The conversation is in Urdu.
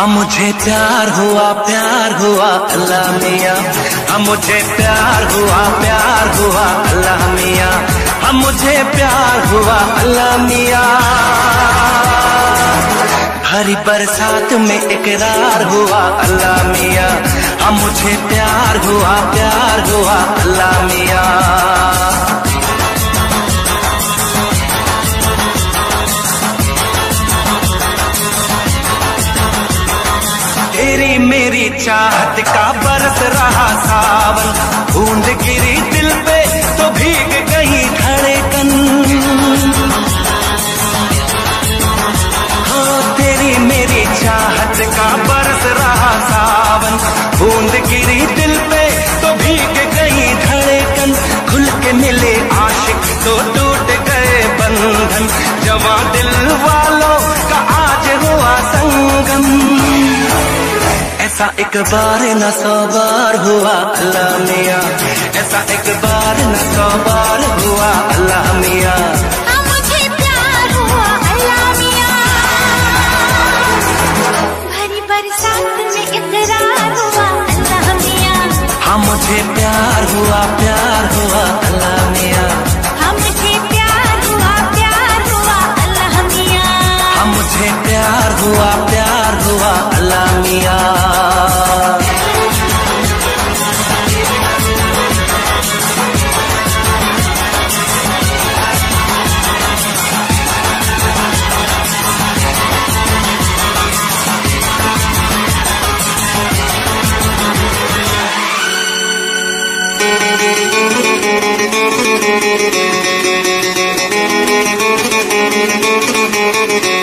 ہاں مجھے پیار ہوا پیار ہوا، اللہ میاں۔ ہاں مجھے پیار ہوا پیار ہوا، اللہ میاں۔ ہاں مجھے پیار ہوا، اللہ میاں۔ ہری برسات میں اقرار ہوا، اللہ میاں۔ ہاں مجھے پیار ہوا پیار ہوا، اللہ میاں۔ تیری میری چاہت کا برس رہا ساون بوند گری دل پہ تو بھیگ گئی دھڑکن ہاں تیری میری چاہت کا برس رہا ساون بوند گری دل پہ تو بھیگ گئی دھڑکن کھل کے ملے عاشق تو ٹوٹ گئے بندھن جوان دل والوں ایسا ایک بار نہ سو بار ہوا اللہ میاں۔ ایسا ایک بار نہ سو بار ہوا اللہ میاں۔ ہاں مجھے پیار ہوا اللہ میاں Thank you.